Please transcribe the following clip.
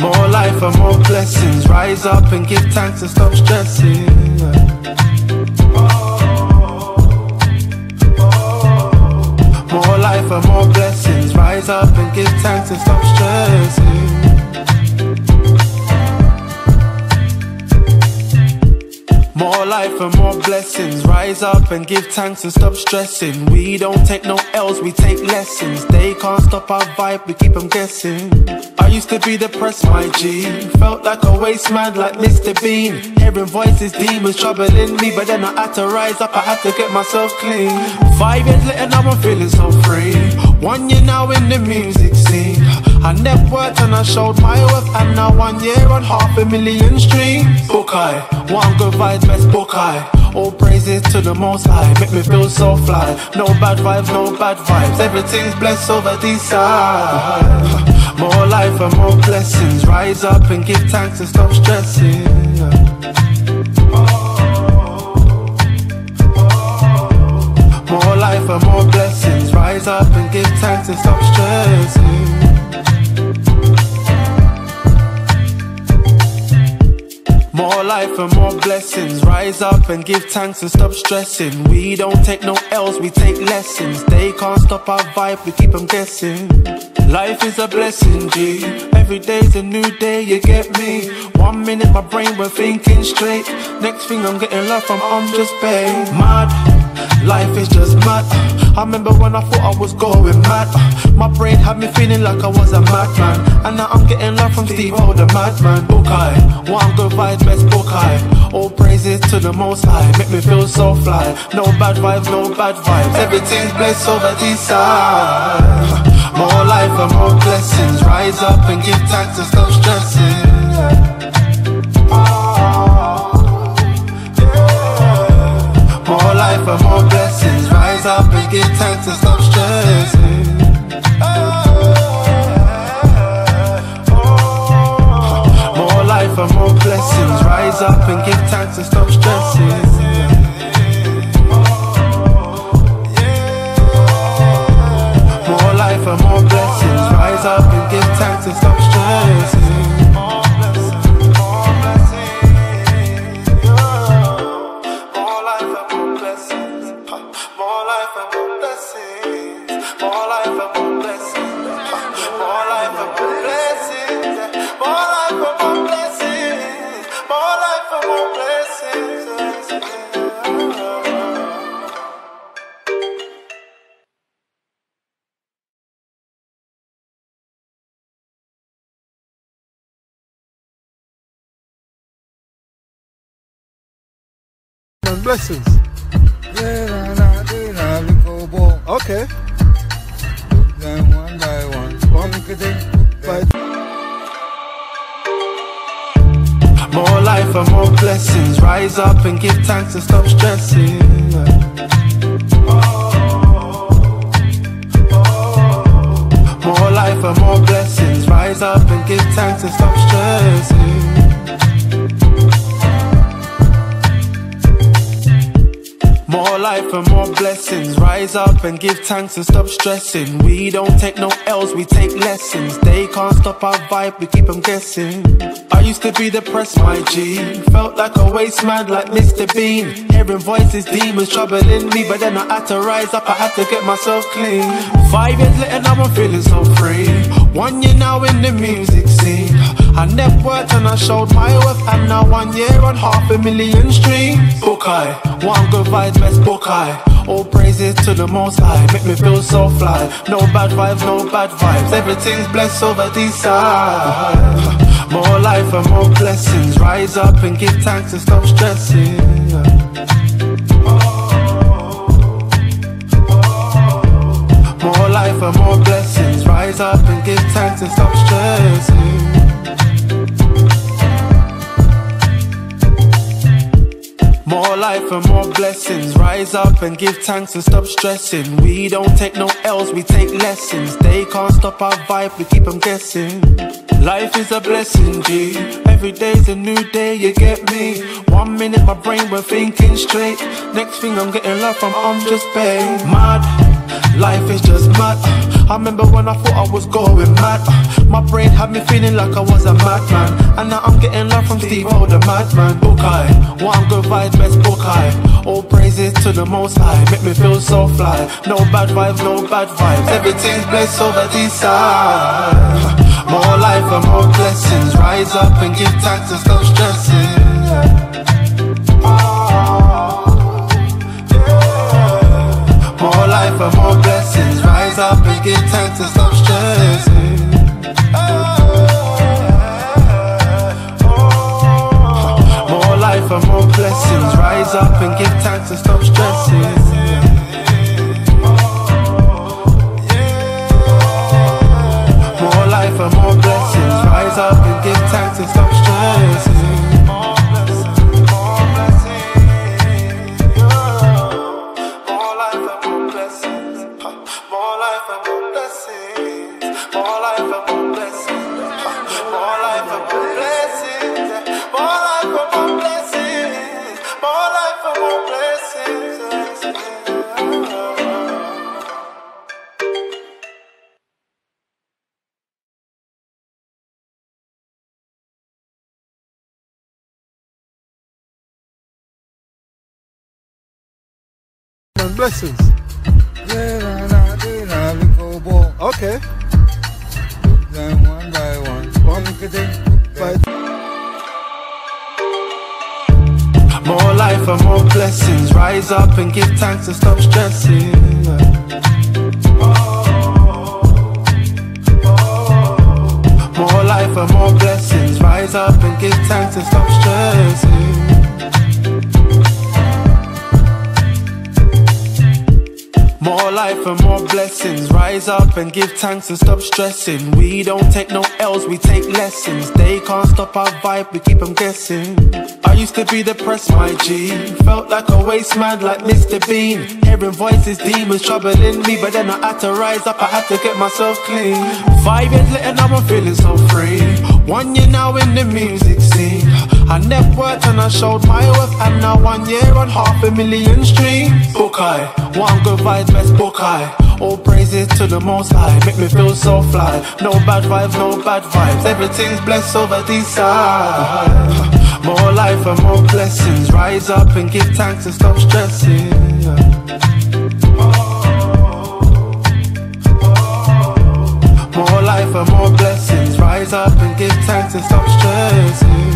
More life and more blessings. Rise up and give thanks and stop stressing. More life and more blessings. Rise up and give thanks and stop stressing. Life and more blessings. Rise up and give thanks and stop stressing. We don't take no L's, we take lessons. They can't stop our vibe, we keep them guessing. I used to be depressed, my G. Felt like a waste man, like Mr. Bean. Hearing voices, demons troubling me. But then I had to rise up, I had to get myself clean. Five years later, now I'm feeling so free. One year now in the music I networked and I showed my worth, and now one year on half a million streams. Book I, one good vibes, best book I. All praises to the most high, make me feel so fly. No bad vibes, no bad vibes, everything's blessed over this side. More life and more blessings, rise up and give thanks and stop stressing. More life and more blessings, rise up and give thanks and stop stressing. More life and more blessings. Rise up and give thanks and stop stressing. We don't take no L's, we take lessons. They can't stop our vibe, we keep them guessing. Life is a blessing, G. Every day's a new day, you get me. One minute my brain we're thinking straight. Next thing I'm getting love from I'm just babe. Mad. Life is just mad. I remember when I thought I was going mad. My brain had me feeling like I was a madman. And now I'm getting love from Steve O, the madman. Book I, one good vibes, best book I. All praises to the most high, make me feel so fly. No bad vibes, no bad vibes. Everything's blessed over this side. More life and more blessings. Rise up and give thanks and stop stressing. Life and more blessings. Rise up and give thanks and stop stressing. More life and more blessings. Rise up and give thanks and stop stressing. More life and more blessings. Okay. More life and more blessings. Rise up and give thanks and stop stressing. More life and more blessings. Rise up and give thanks and stop Rise up and give thanks and stop stressing. We don't take no L's, we take lessons. They can't stop our vibe, we keep them guessing. I used to be depressed, my G. Felt like a waste man, like Mr. Bean. Hearing voices, demons troubling me. But then I had to rise up, I had to get myself clean. Five years later, now I'm feeling so free. One year now in the music scene. I networked and I showed my worth. And now one year on half a million streams. Book I, one good vibes, best book I. All praises to the most high, make me feel so fly. No bad vibes, no bad vibes. Everything's blessed over this side. More life and more blessings. Rise up and give thanks and stop stressing. More life and more blessings. Rise up and give thanks and stop stressing. More life and more blessings. Rise up and give thanks and stop stressing. We don't take no L's, we take lessons. They can't stop our vibe, we keep them guessing. Life is a blessing, G. Every day's a new day, you get me. One minute my brain we're thinking straight. Next thing I'm getting love from I'm just babe. Mad. Life is just mad. I remember when I thought I was going mad. My brain had me feeling like I was a madman. And now I'm getting love from Steve O, the madman. Bookeye, one good vibe, best Bookeye. All praises to the most high, make me feel so fly. No bad vibes, no bad vibes. Everything's blessed over this side. More life and more blessings. Rise up and give thanks and stop stressing. Oh, more life and more blessings. Rise up and give thanks and stop and give thanks and stop stressing. More life and more blessings. And blessings. Okay. One by one. More life and more blessings. Rise up and give thanks and stop stressing. More life and more blessings. Rise up and give thanks and stop stressing. More life and more blessings. Rise up and give thanks and stop stressing. We don't take no L's, we take lessons. They can't stop our vibe, we keep them guessing. I used to be depressed, my G. Felt like a waste man, like Mr. Bean. Hearing voices, demons troubling me. But then I had to rise up, I had to get myself clean. Five years later, now I'm feeling so free. One year now in the music. I networked and I showed my worth, and now one year on half a million streams. Bookeye, one good vibe, best Bookeye. All praises to the most high, make me feel so fly. No bad vibes, no bad vibes. Everything's blessed over this side. More life and more blessings. Rise up and give thanks and stop stressing. More life and more blessings. Rise up and give thanks and stop stressing.